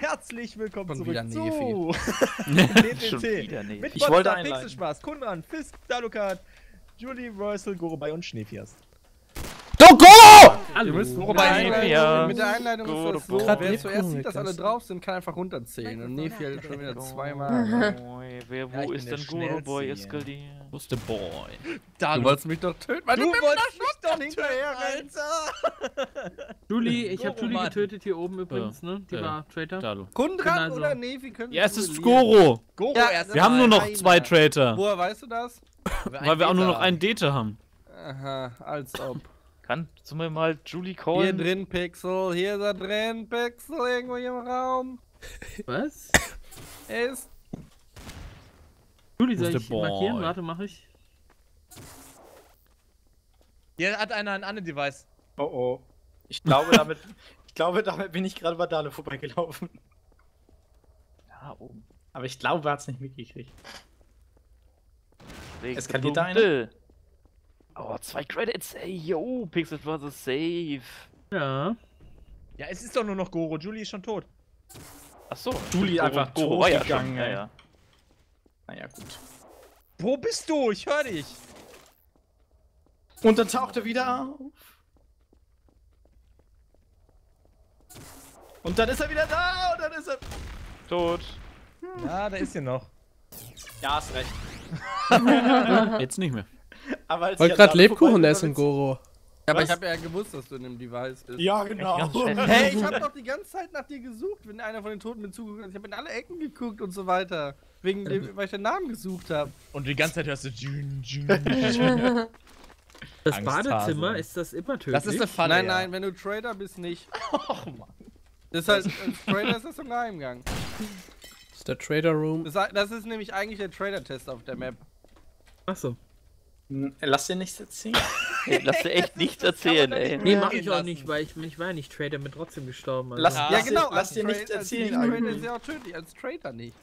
Herzlich willkommen Schon zurück zu nicht. Mit Ich wollte. Pixelspaß, Kunran, Fisk, Dalukat, Julie, Royal, Gorobei und Schneefias. Doko! Müsst mit, Wobei, der Einleitung, ja. mit der Einleitung ist das so, Gut, wer zuerst sieht, dass alle drauf sind, kann einfach runterzählen. Und Nefi hat schon wieder zweimal. Wer, wo ist der denn Guru Boy eskaliert? Wo ist der Boy? Du wolltest mich doch töten, weil du du, wolltest mich doch hinterher, Alter! Julie, ich hab Oh, Julie Mann. getötet hier oben übrigens, ne? Die Ja. war Traitor. Kundran Genau so. oder Nefi können Ja, es ist. Goro. Goro Ja, erst Wir haben nur noch zwei Traitor. Woher weißt du das? Weil wir auch nur noch einen Dete haben. Aha, als ob. Kannst du mir mal Julie Hier callen? drin Pixel, hier ist er drin Pixel, irgendwo hier im Raum. Was? Er ist Julie, soll ich markieren? Warte, mach ich. Hier hat einer ein anderes Device. Oh oh. Ich glaube, damit, ich glaube, damit bin ich gerade bei Dale vorbeigelaufen. Da oben. Aber ich glaube, er hat es nicht mitgekriegt. Nächste Eskaliert da Punkte. Oh, zwei Credits. Ey, yo, Pixel vs. Safe. Ja. Ja, es ist doch nur noch Goro. Julie ist schon tot. Achso. Julie einfach Goro war ja totgegangen, schon. Ja, ja. Naja, gut. Wo bist du? Ich höre dich. Und dann taucht er wieder auf. Und dann ist er wieder da und dann ist er. Tot. Ja, da ist hier noch. Ja, hast recht. Jetzt nicht mehr. Aber als Wollte gerade Lebkuchen essen, Goro. Aber Was? ich habe ja gewusst, dass du in dem Device bist. Ja, genau. Hey, ich habe doch die ganze Zeit nach dir gesucht, wenn einer von den Toten mir zugeguckt hat. Ich habe in alle Ecken geguckt und so weiter. Wegen dem, weil ich den Namen gesucht habe. Und die ganze Zeit hörst du Jun, Jun, Jun. Das Angsthase. Badezimmer, ist das immer tödlich? Das ist eine Falle. nein, ja. nein, wenn du Trader bist, nicht. Och, Mann. Das ist halt, als Trader ist das im Geheimgang. Das ist der Trader Room. Das, das ist nämlich eigentlich der Trader-Test auf der Map. Achso. Lass dir nichts erzählen. Ey, lass dir echt nichts erzählen, ey. Nee, mach ich auch nicht, weil ich, ich war ja nicht Trader, bin trotzdem gestorben. Also. Lass, Ja. Ja, genau. Dir, lass dir Tra- nichts als erzählen. Trader Alter. ist ja auch tödlich, als Trader nicht.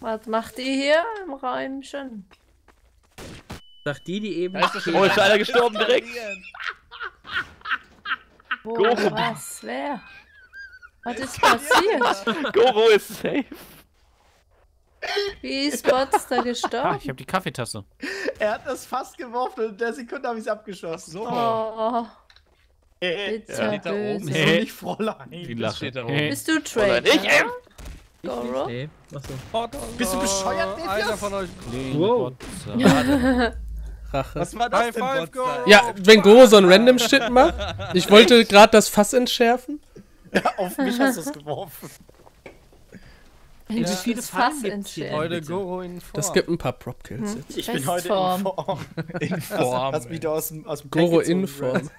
Was macht ihr hier im Räumchen? Sagt die, die eben. Ist Oh, ist einer gestorben direkt. Wo, Goro. was, wer? Was ist passiert? Goro ist safe. Wie ist Bots da Ah, gestorben? ich habe die Kaffeetasse. Er hat das fast geworfen und in der Sekunde habe ich es abgeschossen. So. Oh, Hey, bitte Ja. Steht da oben. böse. so Hey. nicht Fräulein. Lache. steht da oben. Hey. Bist du Oder Trader? nicht, ey. Goro? Nee, achso. Bist du bescheuert, Oh, Einer von euch. Wow. Rache. Was war das denn! Ja, wenn Goro so ein random Shit macht. Ich wollte gerade das Fass entschärfen. Auf mich hast du es geworfen. Wie Das viele Fass entschärft. Heute? Goro in Form. Das gibt ein paar Prop-Kills jetzt. Ich bin heute in Bestform. Form. In Form. Hast wieder aus dem, aus dem Goro in Form.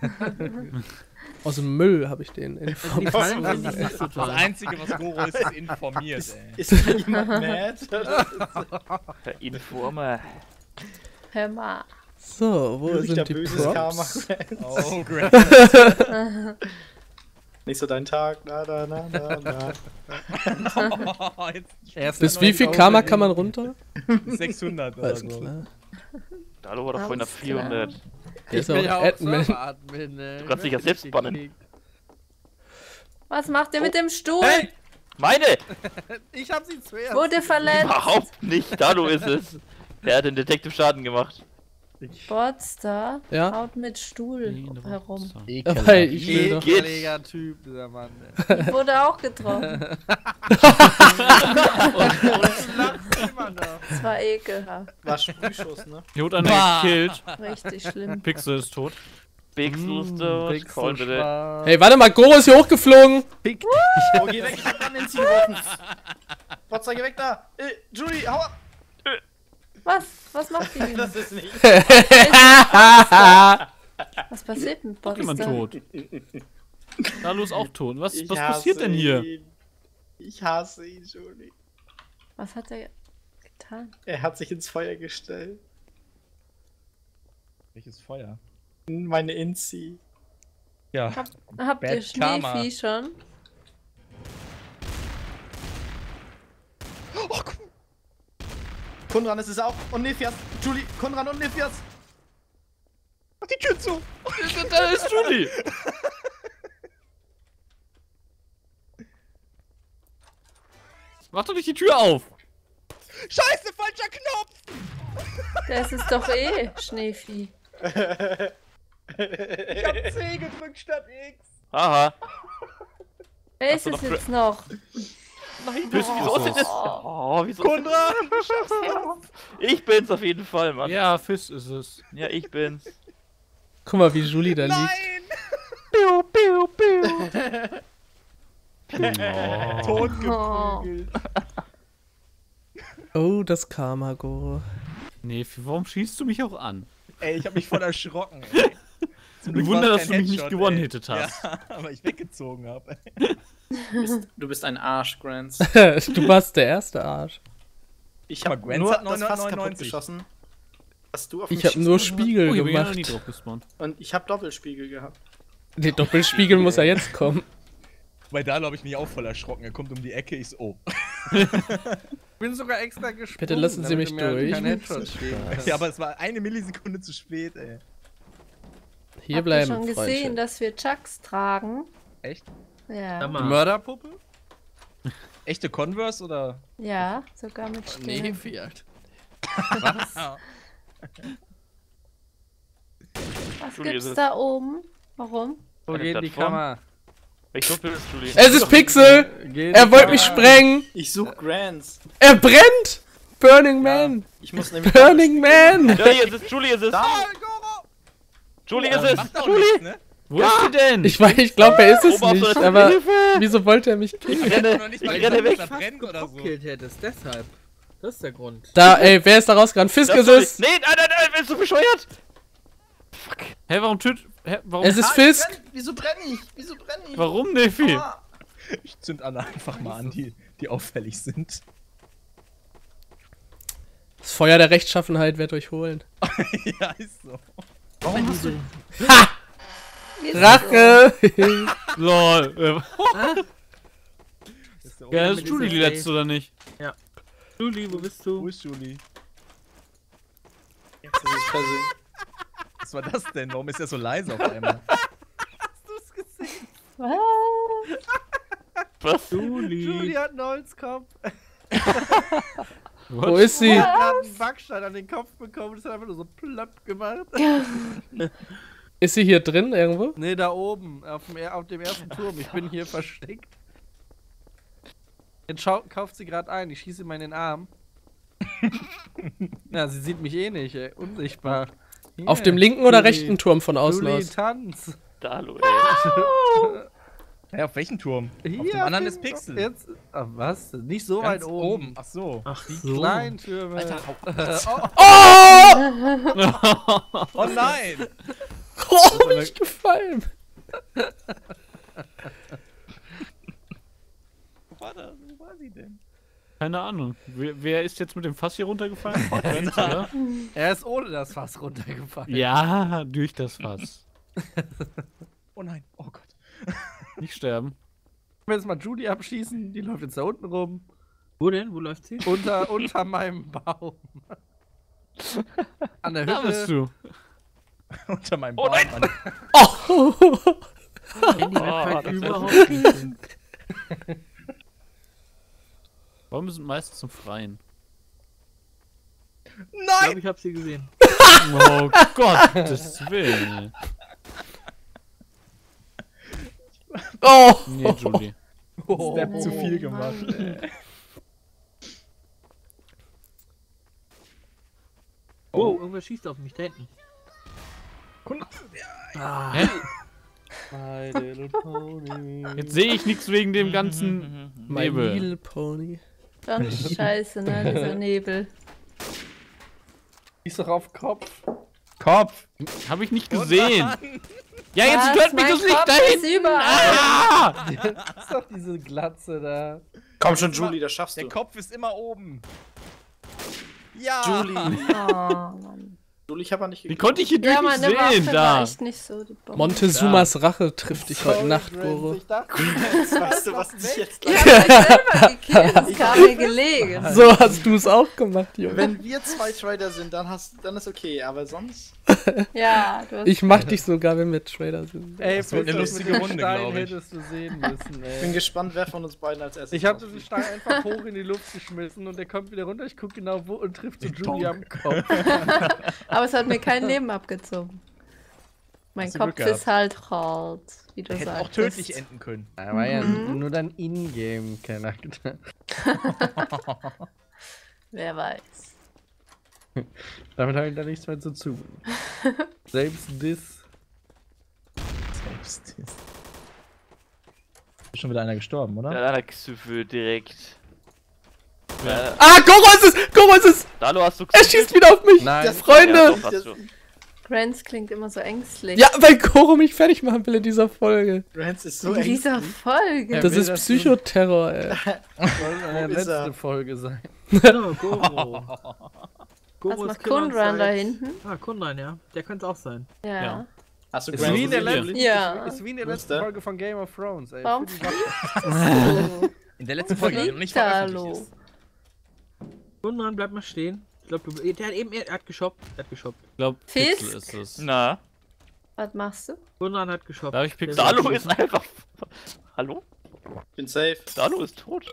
Aus dem Müll habe ich den in Form. So Das toll. Einzige, was Goro ist, ist informiert, Ist, ey. ist jemand mad? Der Informer. Hör mal. So, wo da sind die böses Karma? Props? Oh, Grant. Nicht so dein Tag, na, na, na, na, na. Oh, Bis wie viel Karma kann man runter? 600 oder so. klar. Dalo war doch vorhin auf Alles klar. 400. Der Ich ist auch Admin. Server-Admin, ey. Du kannst dich ja selbst bannen. Was macht ihr mit dem Stuhl? Hey! Meine! Ich hab sie zuerst. Wurde verletzt. Überhaupt nicht. Dalo ist es. Der hat den Detective Schaden gemacht. Bots da Ja? haut mit Stuhl herum. Weil ich. Ekeliger Typ, dieser Mann. ey. Ich wurde auch getroffen. Immer noch. Das war ekelhaft. War Sprühschuss, ne? Wurde einer gekillt. Richtig schlimm. Pixel ist tot. Call bitte. Spaß. Hey, warte mal, Goro ist hier hochgeflogen. Oh, geh weg, ich hab an den Ziel. Potzer, geh weg da. Äh, Julie, hau ab. Was? Was macht die denn? Das ist nicht. Was passiert mit Jemand da? tot. Dalu ist auch tot. Was, Ich was passiert denn hier? Ihn. Ich hasse ihn, Julie. Was hat er getan? Er hat sich ins Feuer gestellt. Welches Feuer? Meine Inzi. Ja. Hab, habt Bad ihr Karma. Schneevieh schon? Oh, guck. Konran ist es auch. Und Nephias. Julie, Konran und Nephias. Mach die Tür zu! Da ist Julie. Mach doch nicht die Tür auf! Scheiße, falscher Knopf! Das ist doch eh Schneevieh. Ich hab C gedrückt statt X. Haha. Wer Hast ist du es jetzt noch? Nein, wieso, wieso ist denn das? Oh, wieso Konrad! das? Ich bin's auf jeden Fall, Mann. Ja, Fist ist es. Ja, ich bin's. Guck mal, wie Julie da liegt. Nein! Piu, piu, piu. Oh. Totgeprügelt. Oh, das Karma, Goro. Nee, warum schießt du mich auch an? Ey, ich hab mich voll erschrocken, ey. Zum Glück Ein Wunder, dass du mich nicht Headshot, gewone-hitted ey. hast. Ja, aber ich weggezogen hab. ey. Du bist, ein Arsch, Grants. du warst der erste Arsch. Ich Aber hab Grants nur hat das Fass kaputt 999. geschossen. Was du auf Ich mich habe schießen nur. Spiegel Oh, ich gemacht. Und ich hab Doppelspiegel gehabt. Der Doppelspiegel muss ja jetzt kommen. Weil da glaube ich mich auch voll erschrocken. Er kommt um die Ecke, ich so, oh. Ich bin sogar extra gesprungen. Bitte lassen Sie mich mir durch. Kannst. Ja, aber es war eine Millisekunde zu spät, ey. Hier Habt ihr bleiben, schon gesehen, Freundchen. dass wir Chucks tragen? Echt? Ja. Die. Mörderpuppe? Echte Converse oder? Ja, sogar mit Stern. Fiat. Was Julie, gibt's ist es- da oben? Warum? Wo Eine geht die? Kamera? Ich hoffe, das ist Julie. Es ist Pixel! Geht Er wollte mich sprengen! Ich such Grants. Er brennt! Burning Man! Ich muss nämlich. Burning Man! Ja, hier ist es, Julie ist es. Da! Julie Ja, ist es. Julie. nichts, ne? Wo ist sie denn? Ich weiß, ich glaube, er ist es so nicht, aber Hilfe. wieso wollte er mich killen? Ich renne, ich renne weg. er brennt oder so. Hättest, deshalb. Das ist der Grund. Da, ey, wer ist da rausgerannt? Fisk Das ist es! Nee, nein, nein, nein, bist du bescheuert? Hä, warum töt... Hä, warum... Es ist Ah, ich Fisk! brenn- Wieso brenne ich? Wieso brenne ich? Warum, Nefi? Ah, Ich zünd alle einfach mal an, die, die auffällig sind. Das Feuer der Rechtschaffenheit wird euch holen. ja, ist so. Warum hast du. Ha! Rache! Lol. Ja, das ist Julie die letzte, oder nicht? Julie, wo bist Wo du? ist Julie? Jetzt ist es persönlich. Was war das denn? Warum ist er so leise auf einmal? Was? Was? Julie hat einen Holzkopf. Wo ist sie? Er hat einen Backstein an den Kopf bekommen und ist einfach nur so plopp gemacht. Ist sie hier drin irgendwo? Nee, da oben, auf dem, auf dem ersten Turm. Ich bin hier versteckt. Jetzt kauft sie gerade ein. Ich schieße ihm in den Arm. ja, sie sieht mich eh nicht, ey. Unsichtbar. Hier. Auf dem linken oder rechten Turm von außen Julie, aus? tanz. Da, hallo, Hä, auf welchen Turm? Hier auf dem anderen ist Pixel. Jetzt, ah, was? Nicht so Ganz weit oben. Ach so. Ach Die so. kleinen Türme. Alter, oh, Oh nein! Oh, bin ich gefallen! Wo war, das? Wo war sie denn? Keine Ahnung. Wer, wer ist jetzt mit dem Fass hier runtergefallen? Renz, oder? er ist ohne das Fass runtergefallen. Ja, durch das Fass. Oh nein, oh Gott. Nicht sterben. Ich will jetzt mal Julie abschießen. Die läuft jetzt da unten rum. Wo denn? Wo läuft sie? Unter, unter meinem Baum. An der Da bist Hütte. du. Unter meinem Oh Baum. nein! Mann. Handy Oh, halt das überhaupt nicht. Warum sind meistens zum Freien? Ich Nein! glaube, ich habe sie gesehen. Oh Gottes Willen. Oh! Nee, Julie. Step zu viel Oh, gemacht. Mann. ey. Oh, irgendwer schießt auf mich da hinten. Ah, Hä? My little pony. Jetzt sehe ich nichts wegen dem ganzen My Nebel. little pony. Schon scheiße, ne, dieser Nebel. Schieß doch auf Kopf. Kopf! Habe ich nicht Oh gesehen. nein. Ja, jetzt stört mich das Licht ist überall. Ah! Das ist doch diese Glatze da. Komm schon, Julie, das schaffst Der du. Kopf ist immer oben. Ja! Julie. Oh, Mann. Julie, ich hab aber nicht Wie gekriegt. konnte ich hier durch Ja, nicht meine Waffe sehen? war Da. echt nicht so die Bombe. Montezumas Rache trifft dich heute Nacht, Goro. Ich dachte, Weißt du, was dich jetzt Ich hab mich selber gekillt, das kam mir gelegen. So hast du es auch gemacht, Junge. Wenn wir zwei Trader sind, dann, hast, dann ist okay, aber sonst. Ja, du hast Ich mach dich sogar, wenn wir Trader sind. Ey, Das wird eine lustige Runde, Stein glaub ich. hättest du sehen müssen, Ich bin ey. gespannt, wer von uns beiden als erstes Ich hab fliegt. Stein einfach hoch in die Luft geschmissen und der kommt wieder runter. Ich guck genau wo und trifft so Julie am Kopf. Aber es hat mir kein Leben abgezogen. Mein Hast du Kopf Glück ist halt hart, wie du Hätte sagst. auch tödlich enden können. Da war ja Mhm. nur dein Ingame-Charakter. Wer weiß. Damit habe ich da nichts mehr zu tun. Selbst das. Selbst. Ist schon wieder einer gestorben, oder? Ja, einer Xyphel direkt. Ja. Ah, Goro ist es! Goro ist es! Dalo hast du Er schießt wieder auf mich! Nein. Freunde! Ja, doch, hast du. Grants klingt immer so ängstlich. Ja, weil Goro mich fertig machen will in dieser Folge. Rance ist so In dieser ängstlich. Folge. Ja, Das will ist das Psychoterror, ey. Soll eine er? letzte Folge sein. Genau, Goro. Was Goro macht Kunran da hinten? Ah, Kunran, ja. Der könnte es auch sein. Ja. Ja. Hast du Ist wie in der gesehen? letzten, Ja. ist wie in der letzten. Folge von Game of Thrones, ey. Warum So. In der letzten Folge, die noch nicht veröffentlicht hallo. ist. Kunran, bleib mal stehen. Ich glaube, du. Der hat eben. Er hat geshoppt. Er hat geshoppt. Ich glaube, Fisk? Pixel ist es. Na, Was machst du? Kunran hat geshoppt. Darf ich Pixel? Dalo ist einfach. Hallo? Ich bin safe. Dalo ist tot.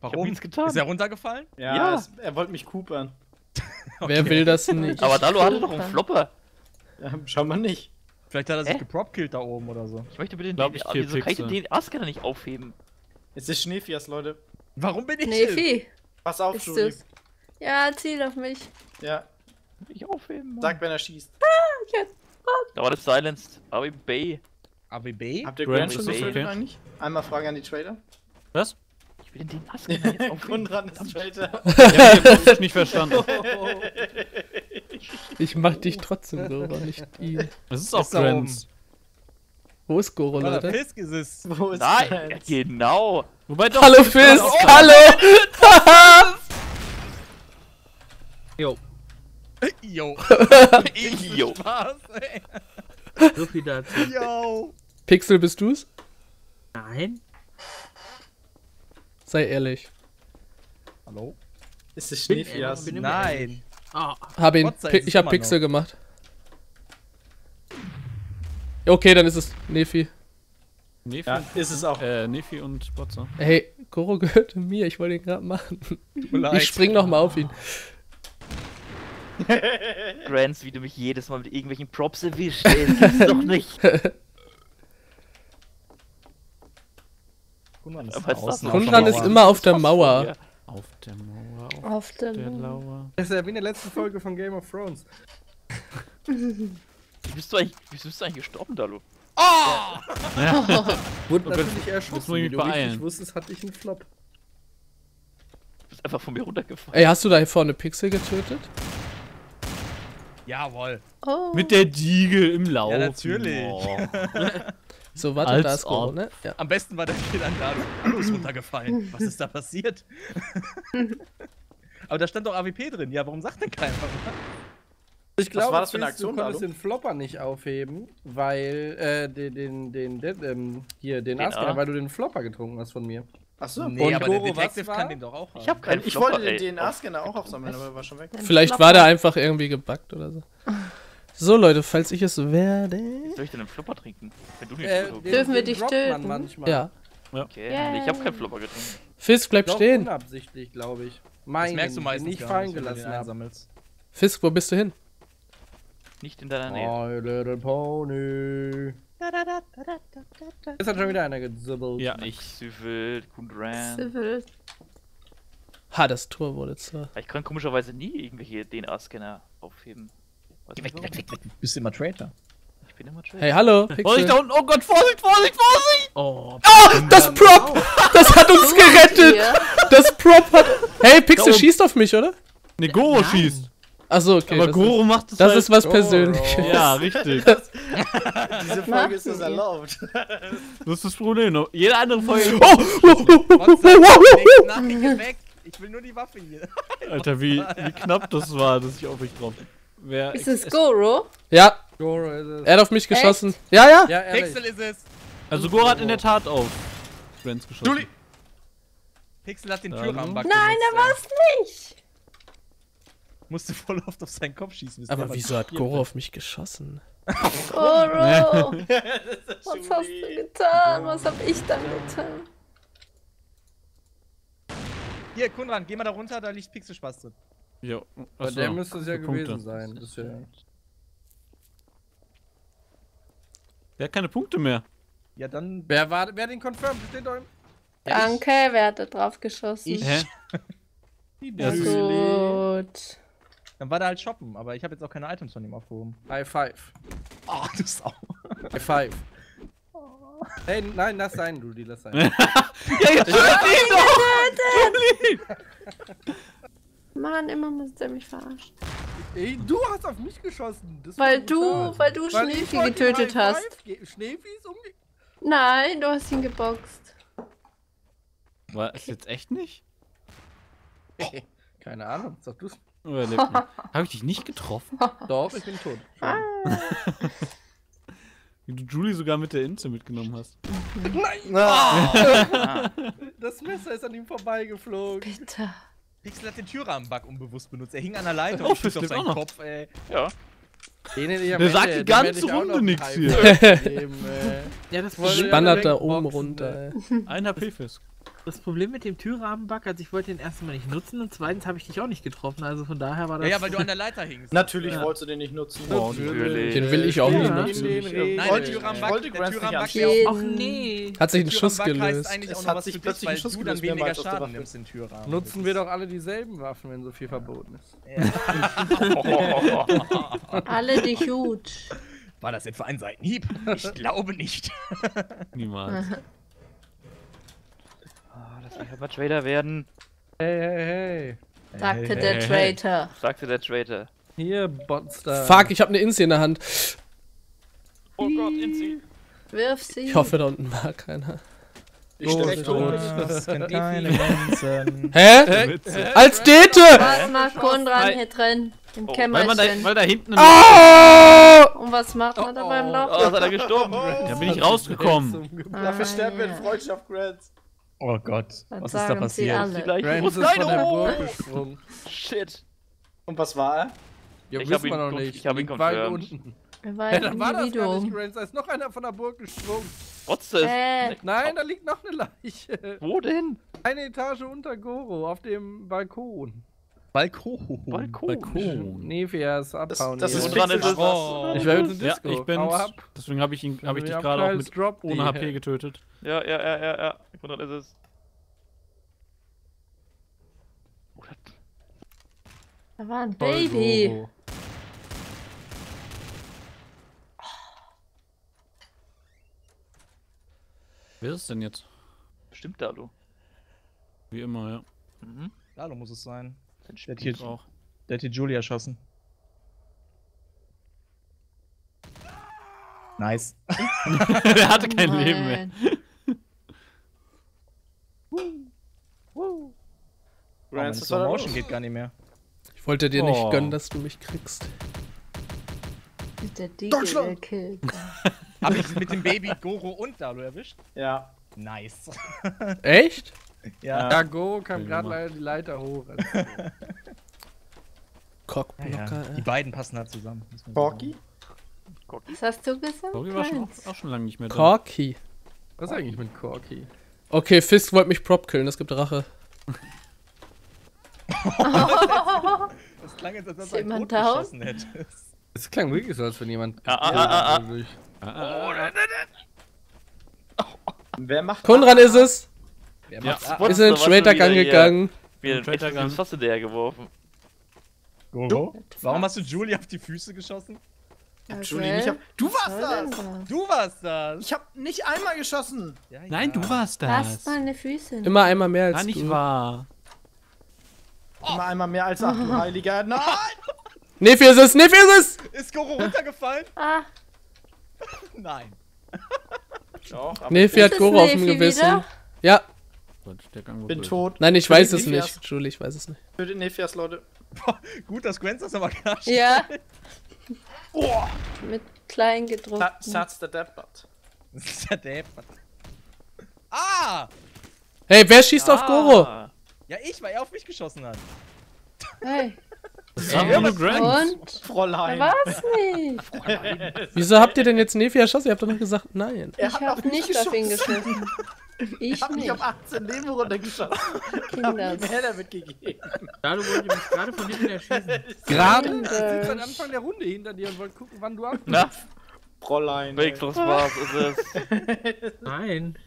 Warum? nichts getan. Ist er runtergefallen? Ja, Ja. Es, er wollte mich coopern. Wer will das nicht? Aber Dalo hatte doch einen Flopper. Ja, schau mal nicht. Vielleicht hat er sich gepropkillt da oben oder so. Ich möchte bitte den Glaub ich, Wieso kann ich den DNA-Scanner nicht aufheben? Es ist Schneefias, Leute. Warum bin ich? Vieh. Pass auf, du's? Ja, ziel auf mich. Ja, ich aufheben? sag, wenn er schießt. Da war das Silenced. Bay. AWB? Habt ihr Grant schon ist getötet okay. eigentlich? Einmal Frage an die Trader. Was? Ich will den DNA-Scanner jetzt aufheben. Grundran ist Trader. Ich hab dich nicht verstanden. Ich mach dich trotzdem, Goro, nicht ihn. Es ist auch Grants. Wo ist Goro, Oder Leute? Fisk ist es. Wo ist Nein, Grant? genau. Wobei doch. Hallo Fisk, hallo! Jo, Jo. Jo. So viel dazu. Jo. Pixel, bist du's? Nein? Sei ehrlich. Hallo? Ist es Schneefias? Nein. Ah, Hab ihn. Ich hab Pixel gemacht. Okay, dann ist es Nefi. Nefi, Ja, ist es auch. äh, Nefi und Botzer. Hey, Goro gehörte mir, ich wollte ihn gerade machen. Ich spring noch mal auf ihn. Grants, wie du mich jedes Mal mit irgendwelchen Props erwischt. Ey, das gibt's doch nicht. Kunran ist Aber ist das außen noch auf der Kunran ist Mauer. immer auf der Ja. Mauer. Auf der Mauer, auf Auf der der Lauer. Lauer. Das ist ja wie in der letzten Folge von Game of Thrones. Wie bist du eigentlich, wie bist du eigentlich gestorben? Wurde Oh Gott, natürlich jetzt erschossen. muss ich mich Wie du richtig beeilen. wusstest, hatte ich einen Flop. Du bist einfach von mir runtergefallen. Ey, hast du da vorne Pixel getötet? Jawohl. Oh. Mit der Diegel im Lauf. Ja, natürlich. Oh. So, warte, Als da ist ob. ne? Ja. Am besten war der an Dalo. Dalo ist runtergefallen. Was ist da passiert? Aber da stand doch AWP drin. Ja, warum sagt denn keiner? Ich glaube, war das für eine Fizz, du konntest den Flopper nicht aufheben, weil, äh, den, den, den, den ähm, hier, den Den Asker, weil du den Flopper getrunken hast von mir. Achso. Nee, Und aber Goro, der was Detective kann den doch auch haben. Ich hab keinen Ich Flopper, wollte den. DNA-Scanner auch aufsammeln, aber er war schon weg. Vielleicht war der einfach irgendwie gebuggt oder so. So, Leute, falls ich es werde. Wie soll ich denn einen Flopper trinken? Wenn du nicht Äh, den- Dürfen wir dich töten? manchmal. Ja. Okay, Yay. nee, ich hab keinen Flopper getrunken. Fisk, bleib Doch, stehen. unabsichtlich, glaube ich. Das Mein, merkst du meistens nicht gar fallen wenn du den gelassen habe. einsammelst. Fisk, wo bist du hin? Nicht in deiner Nähe. My little pony. Jetzt hat schon wieder einer gezibbelt. Ja, ich. Xyphil, Kundran. Civil. Ha, das Tor wurde zur. Ich kann komischerweise nie irgendwelche DNA-Scanner aufheben. Weiß nicht warum. Du bist immer Traitor. Ich bin immer Trader. Hey, hallo, Vorsicht Pixel. da unten! Oh Gott, Vorsicht, Vorsicht, Vorsicht! oh. Das Prop! Das hat uns gerettet! Das Prop hat. Hey, Pixel schießt auf mich, oder? Ne, Goro schießt. Achso, okay. Aber das Goro macht es ist, das halt. ist was Goro. Persönliches. Ja, richtig. Diese Folge ist das erlaubt. Das ist das Problem. Jede andere Folge. Oh, oh, oh, oh, oh, oh, oh, oh. Nein, geh weg. Ich will nur die Waffe hier. Alter, wie, wie knapp das war, dass ich auf mich drauf. Wer Ist es Goro? Ja, Goro ist es. er hat auf mich geschossen. Ja, ja. Ja, ehrlich. Pixel ist es. Also Goro hat in der Tat auf Friends geschossen. Julie. Pixel hat den Dann- Türrahmen Nein, er war's nicht. Musste voll oft auf seinen Kopf schießen. der Aber wieso hat Goro auf mich geschossen? Goro! Was hast du getan? Was hab ich dann getan? Hier, Kunran, geh mal da runter, da liegt Pixelspaß drin. Jo. Bei der müsste es ja für Punkte. gewesen sein. Ja Der hat keine Punkte mehr. Ja, dann. wer, war, wer hat den confirmed? Steht doch im. Danke, wer hat da drauf geschossen? Ich. Hä? Ja, gut. Dann war der halt shoppen, aber ich habe jetzt auch keine Items von ihm aufgehoben. High five. Oh, du Sau. High five. Hey, nein, lass sein, Rudy, lass sein. Mann, immer muss der mich verarschen. Ey, du hast auf mich geschossen. Das Weil du, weil du Schneefi getötet hast. Schneefi ist umge... Nein, du hast ihn geboxt. War es jetzt echt nicht? Keine Ahnung, sag du's. Oder lebt noch? Hab ich dich nicht getroffen? Doch, ich bin tot. Wie du Julie sogar mit der Inze mitgenommen hast. Das Messer ist an ihm vorbeigeflogen. Bitte. Pixel hat den Türrahmenbug unbewusst benutzt. Er hing an der Leiter Oh, und schießt auf seinen auch noch. Kopf, ey. Ja. Den hätte ich am Der sagt die ganze Runde High hier. Gegeben, ey. Ja, das, Spannert da oben runter, ey. Ein HP-Fisk. Das Problem mit dem Türrahmenbug, also ich wollte den ersten Mal nicht nutzen und zweitens habe ich dich auch nicht getroffen, also von daher war das... Ja, ja, weil du an der Leiter hingst. Natürlich Ja. wolltest du den nicht nutzen. Oh, Natürlich. Den will ich auch Ja, in nutzen. den Regen. Nein, Wollte- der Türrahmenbug, ich wollte der nicht Türrahmenbug, der Och nee. Hat sich ein Schuss gelöst. eigentlich Es auch hat sich dich, plötzlich ein Schuss gelöst, weniger da Schaden nimmst in Türrahmen. Nutzen wir doch alle dieselben Waffen, wenn so viel verboten ist. Alle die Hut. War das etwa ein Seitenhieb? Ich glaube nicht. Niemals. Ah, mich aber Trader werden, Hey, hey, hey. Sagte der Traitor. sagte der Trader. Hier, Botster. Fuck, ich hab eine Inse in der Hand. Oh Gott, Inzi. Wirf sie. Ich hoffe, da unten war keiner. Ich stelle echt tot. Das kennt keine Grenzen. Hä? Als Dete! Was macht Konrad hier drin? Im Oh, Weil, man da, Kämmerchen. weil da hinten. Ah! Und was macht man da Oh, beim Oh, Laufen? ist er gestorben? Da bin ich rausgekommen. Dafür sterben wir in. Freundschaft, Grants. Oh Gott, Das was ist da passiert? Vielleicht muss ist von der oh! Burg gesprungen. Shit. Und was war er? Ja, Ich wissen hab ihn wir noch nicht. ich hab ihn weit unten. Er war Ja, dann war das gar nicht. Grant. Da ist noch einer von der Burg gesprungen. Trotzdem. Äh, Nein, da liegt noch eine Leiche. Wo denn? Eine Etage unter Goro auf dem Balkon. Balkon. Balkon. Balkon. Nefias abhauen. das hier. ist dran. Pixelstraße. Ich werde Ja, ich ab. Deswegen habe ich, ihn, hab ich dich gerade auch mit droppt ohne. HP getötet. Ja, ja, ja, ja, ja. Konrad ist es. Oh, das- da war ein Baby. Goro. Wer ist es denn jetzt? Bestimmt da, du. Wie immer, ja. Mhm. Lalo muss es sein. Dann Der hat hier, Auch. der hat hier Julia erschossen. Nice. Der hatte kein Leben mehr. Nein. Oh, meine da Motion geht gar nicht mehr. Ich wollte dir nicht Oh. gönnen, dass du mich kriegst. Der Deutschland! Hab ich mit dem Baby Goro und Lalo erwischt? Ja. Nice. Echt? ja. Ja, Goro kam gerade leider die Leiter hoch. Cockblocker, ja. Die ey. beiden passen halt zusammen. Porky? Was hast du gesagt? Sorry, war schon auch, auch schon lange nicht mehr da. Corky. Was ist eigentlich mit Corky? Okay, Fisk wollte mich prop killen, das gibt Rache. Das klang jetzt, als ob du einen geschossen hättest. Es klang wirklich so, als wenn jemand. Ah, ah, ah, ah. Ah. Wer macht Konrad ist es. Wer Ja. macht's? What's Ist in den wieder hier? gegangen. Wie ein Trader Gun. Was hast du der geworfen? Goro? Warum hast du Julia auf die Füße geschossen? Julie nicht ab. Du warst das! das? Du warst das! Ich hab nicht einmal geschossen! Ja, Nein, ja. du warst Lass das. meine Füße. nicht. Immer einmal mehr als War nicht du. wahr. Immer einmal mehr als acht, du Heiliger. Nein! Es, Nefi ist es! Ist Goro runtergefallen? Ah, Nein. Doch, Ist hat Goro auf dem Gewissen. wieder? Ja, Gott, der Gang ich bin tot. nein, ich Für weiß es Nefias. nicht. Julie, ich weiß es nicht. Für den Nefias, Leute. Gut, dass Gwen das aber klar ja. Oh! Mit klein gedruckt. Satz der Deppert. Das ist ja der Depp. Ah! Hey, wer schießt auf Goro? Ah. Ja, ich, weil er auf mich geschossen hat. Hey, Das ist einfach nur Grant. Und? Fräulein. Da war's nicht. Wieso habt ihr denn jetzt Nefi erschossen? Ihr habt doch noch gesagt, nein. Er Ich hat hab auf mich nicht auf ihn geschossen. Ich Ich hab mich nicht. auf 18 Leben runtergeschossen. ihm mehr damit gegeben. Dalu wollte mich gerade von hinten erschießen. Gerade? Ich sitze seit Anfang der Runde hinter dir und wollte gucken, wann du ab. Na, Fräulein. Doch Spaß ist es. Nein.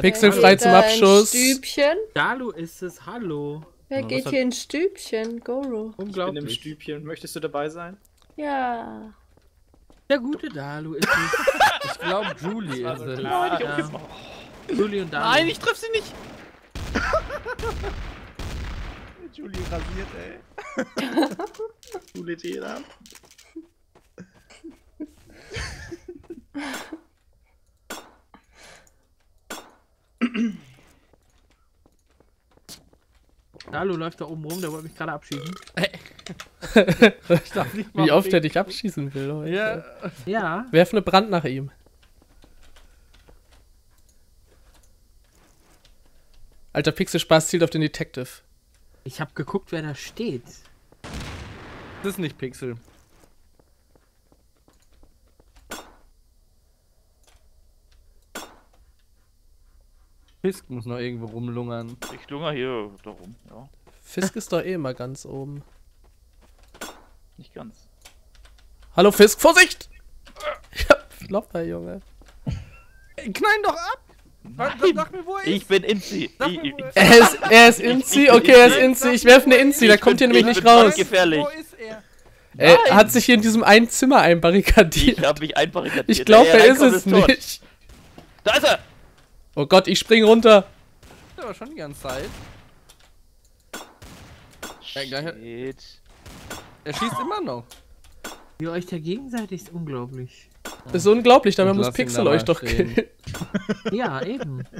Pixelfrei zum Abschuss. Stübchen? Dalu ist es, hallo. Wer was geht hier ins Stübchen? Goro. Ich bin im Unglaublich. Stübchen. Möchtest du dabei sein? Ja. Der gute Dalu ist es. Ich glaube, Julie ist es. Ja. Julie und Dalu. Nein, ich triff sie nicht. Julie rasiert, ey. Julie Täler. Dalu läuft da oben rum, der wollte mich gerade abschießen. Wie oft er dich abschießen will. heute. Ja, Ja. Werf eine Brand nach ihm. Alter Pixelspaß zielt auf den Detective. Ich habe geguckt, wer da steht. das ist nicht Pixel. Fisk muss noch irgendwo rumlungern. Ich lunger hier darum, ja. Fisk ist doch eh immer ganz oben. Nicht ganz. Hallo Fisk, Vorsicht! Ich hab Flopper, Junge. Knall doch ab! Sag, sag, mir, wo er ist! Ich bin Inzi. Ich, mir, ich, er ist. Er ist, er ist Inzi, okay, er ist Inzi. Ich werfe eine Inzi, da kommt bin- nämlich ich nicht bin raus. gefährlich. Wo ist er? Er hat sich hier in diesem einen Zimmer einbarrikadiert. ich hab mich einbarrikadiert. Ich glaube, er ist es nicht. Da ist er! Oh Gott, ich spring runter. Das war schon die ganze Zeit. Shit. Er schießt immer noch. Wie ihr euch da gegenseitig ist unglaublich. Das ist unglaublich, dabei Und muss Pixel da euch doch stehen. killen. Ja, eben.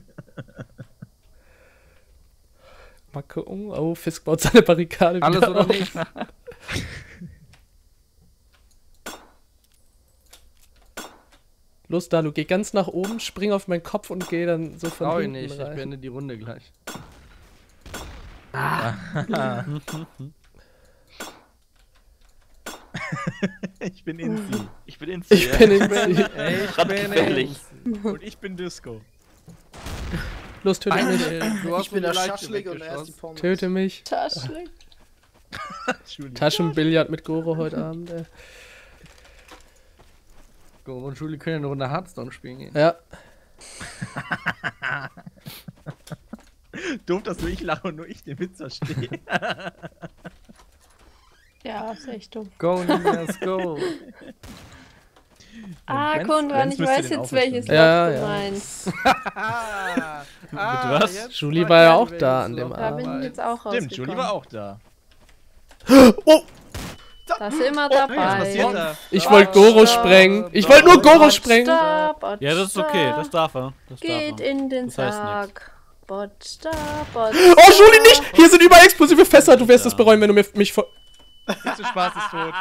Mal gucken. Oh, Fisk baut seine Barrikade Alles wieder oder auf. nicht? Los, Dalu, geh ganz nach oben, spring auf meinen Kopf und geh dann so von Trau ich hinten nicht, ich rein. beende die Runde gleich. Ich bin Inzi. Ich bin Inzi. Ich bin Inzi. Ich Brandgefährlich. Und ich bin Disco. Los, töte mich. Du hast Ich bin der Schaschlik und er ist die. Pommes. Töte mich. Julie. Taschenbillard mit Goro heute Abend, ey. Go und Julie können eine Runde Hearthstone spielen gehen. Ja. Doof, dass nur ich lache und nur ich den Witz verstehe. Ja, ist echt dumm. Go, Ninas, go. Ah, Konrad, ich weiß jetzt, welches. Ja, Loch du ja. meinst. ah, ah, was? Julie weiß war ja auch da an dem Loch Da bin ich jetzt auch rausgekommen. Stimmt, Julie war auch da. Oh, Da sind wir Was dabei. da? ich wollte Goro sprengen. Ich wollte nur Goro sprengen. Stop, Bot, Ja, das ist okay, stop. das darf er. Das Geht darf er. in den Das heißt Sarg. Bot, stop, Bot, Oh, Julie nicht! Hier sind überall explosive Fässer. Du wirst es bereuen, wenn du mir, mich Zu Spaß ist tot.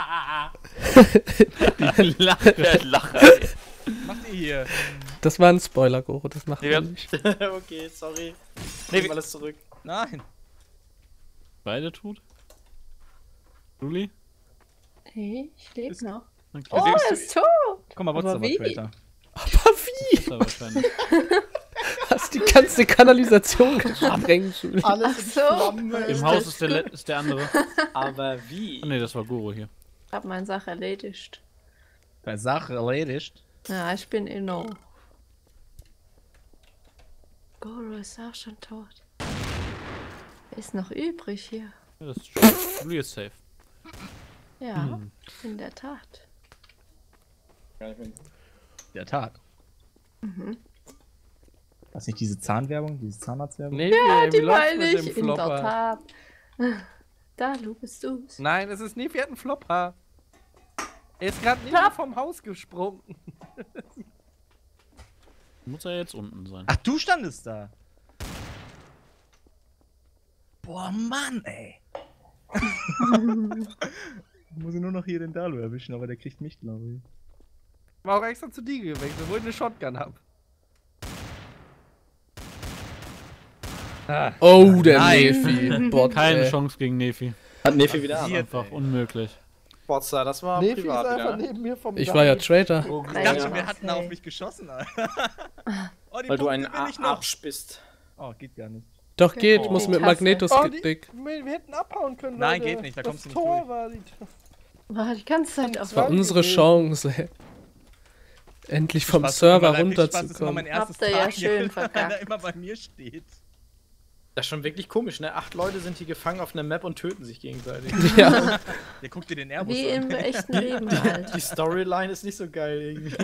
Der Lacher, ey. Was macht ihr hier? Das war ein Spoiler, Goro. Das macht Ja. man nicht. okay, sorry. Nee, Nehm wir- alles zurück. Nein. Beide tot? Julie? Hey, ich lebe noch. Okay. Oh, er ist tot. Komm mal, Aber wie? WhatsApp-Creator. Aber wie? Die ganze Kanalisation gesprengt. Alles Ach in so. Im Haus ist der, ist der andere. Aber wie? Oh ne, das war Goro hier. Ich hab meine Sache erledigt. Bei Sache erledigt. Ja, ich bin Inno. Goro ist auch schon tot. Ist noch übrig hier? Ja, das ist ist safe. Ja, in der Tat. Der Tat. Mhm. Was nicht diese Zahnwerbung, diese Zahnarztwerbung? Nee, Ja, wie die meine ich. In der? Tat. Da, du bist du's. Nein, es ist nie, wir hatten Flopper. Er ist gerade Flop. vom Haus gesprungen. Muss er jetzt unten sein. Ach, du standest da. Boah, Mann, ey. Muss ich nur noch hier den Dalu erwischen, aber der kriegt mich, glaube ich. War auch extra zu dir gewechselt, wo ich eine Shotgun hab. Oh, der Nein. Nefi. Bot, Keine ey. Chance gegen Nefi. Hat Nefi wieder an. Einfach unmöglich. Botzer, das war Nefi ist privat einfach wieder. neben mir vom Ich war ja. Traitor. Ich Nein, dachte ja. wir hatten auf mich geschossen, Alter. Oh, die Weil du Punkte ein ich noch. Arsch bist. Oh, geht gar nicht. Doch geht, Oh. muss mit Tasse. Magnetos Oh, die, dick. wir, wir hätten abhauen können. Nein, Leute. geht nicht, da das kommst du nicht Tor durch. war die. War die ganze Zeit auf Das war unsere. Chance. Endlich vom Spaß, Server Spaß, das ist immer mein runterzukommen. erstes Habt ihr ja Tag hier, schön wenn verkackt. immer bei mir steht. Das ist schon wirklich komisch, ne? Acht Leute sind hier gefangen auf einer Map und töten sich gegenseitig. Ja, Der guckt dir den Airbus Wie an. im echten Leben halt. Die Storyline ist nicht so geil irgendwie.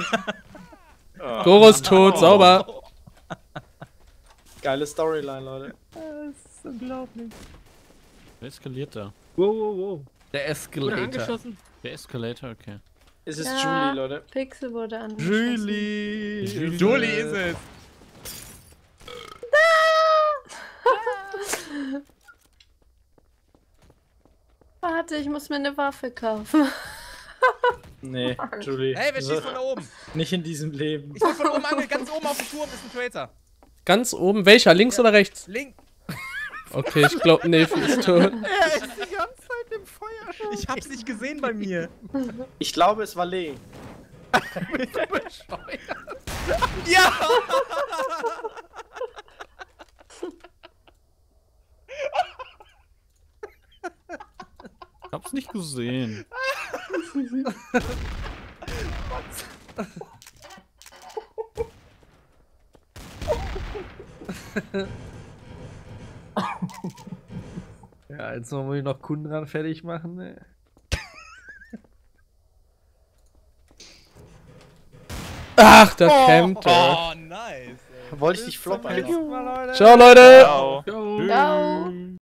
Doro ist tot, sauber. Geile Storyline, Leute. Das ist unglaublich. Wer eskaliert da? Wow, wow, wow. Der Escalator. Der Escalator, okay. Es ist Ja. Julie, Leute. Pixel wurde angeschossen. Julie. Julie ist es. Warte, ich muss mir eine Waffe kaufen. Nee, Julie. Hey, wer So, schießt von da oben? Nicht in diesem Leben. Ich bin von oben ange... Ganz oben auf dem Turm ist ein Traitor. Ganz oben. Welcher? Links oder rechts? Link. Okay, ich glaube, Nefi ist tot. Er ist die ganze Zeit im Feuer. Ich hab's nicht gesehen bei mir. Ich glaube, es war Lee. Ja! Ich hab's nicht gesehen. Ja, jetzt muss ich noch Kunden dran fertig machen. Ne? Ach, da campt er. Oh, nice. ey. Wollte ich dich floppen, Leute. Ciao, Leute. Ciao. Yo. Ciao.